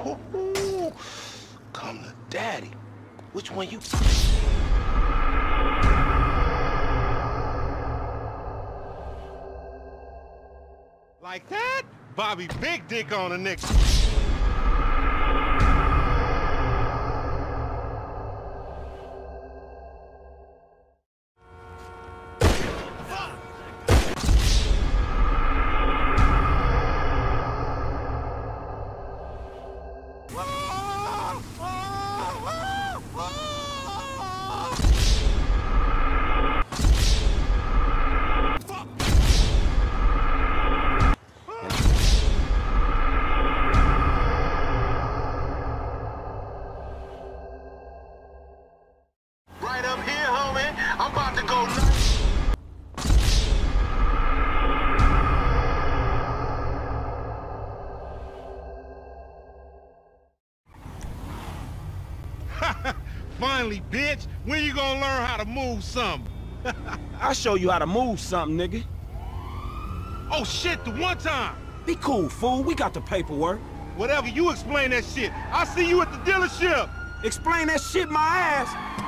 Come to daddy. Which one you? Like that? Bobby big dick on the nigga. I'm about to go nuts. Finally, bitch. When you gonna learn how to move something? I'll show you how to move something, nigga. Oh shit, the one time. Be cool, fool. We got the paperwork. Whatever, you explain that shit. I'll see you at the dealership. Explain that shit my ass.